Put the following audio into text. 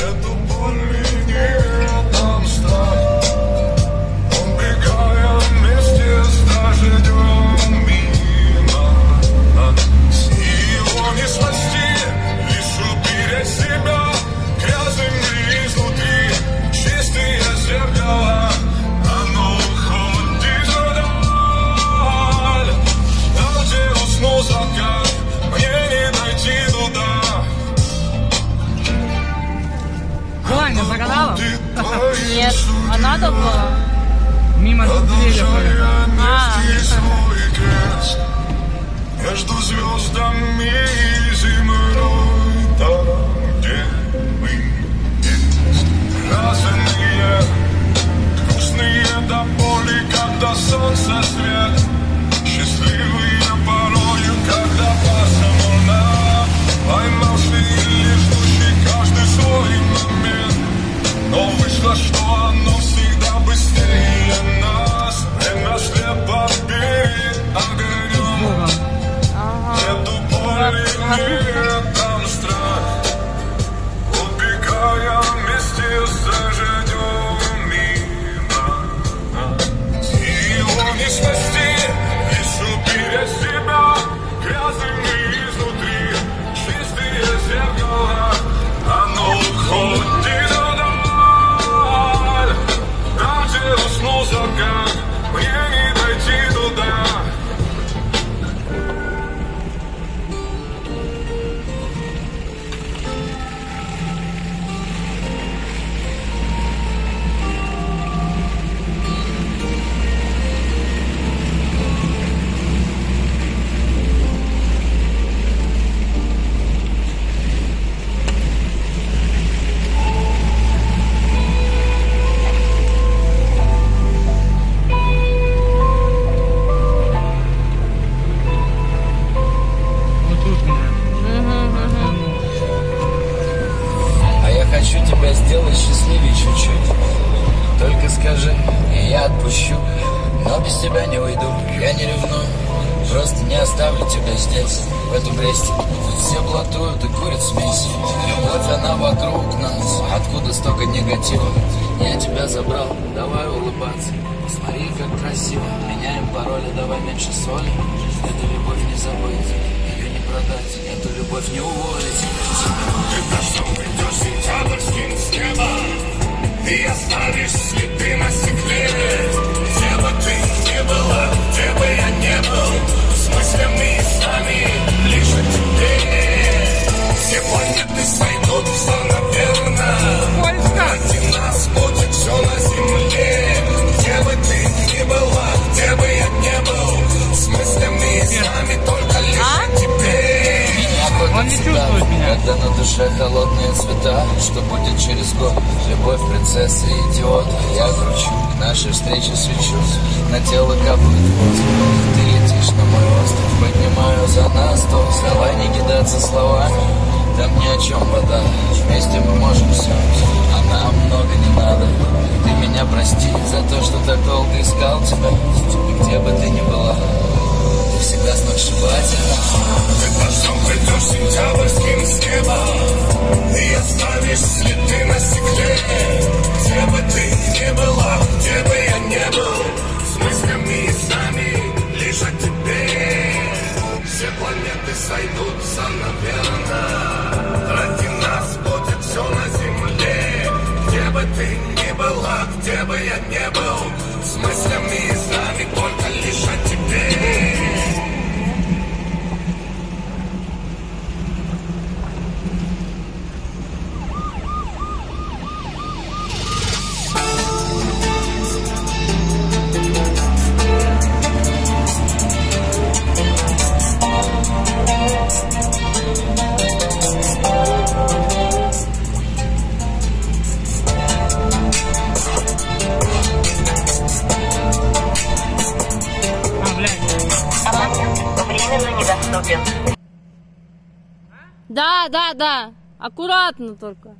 Эту боль и Нет, а надо было? Мимо. А. Нести свой крест Между звездами и So gone. Сделать счастливее чуть-чуть. Только скажи, и я отпущу Но без тебя не уйду, я не ревную Просто не оставлю тебя здесь, в этом Бресте Тут все блатуют и курят смесь. Любовь, она вокруг нас Откуда столько негатива? Я тебя забрал, давай улыбаться. Смотри, как красиво Меняем пароли, давай меньше соли. Эту любовь не забыть продать, эту любовь не уволить. Ты дождем придешь сентябрьским с неба И оставишь следы на стекле Где бы ты ни была, где бы я не был С мыслями и снами лишь тебе. Все планеты Когда на душе холодные цвета Что будет через год? Любовь принцессы и идиота Я кручу к нашей встрече свечу. На тело капает воздух Ты летишь на мой остров Поднимаю за нас тост Давай не кидаться словами. Там ни о чем вода. Вместе мы можем все А нам много не надо. Ты меня прости за то, что так долго искал тебя. Где бы ты ни была. Ты всегда сногсшибательна бы ты ни была, где бы я не был С мыслями и снами Да, да, да. Аккуратно только.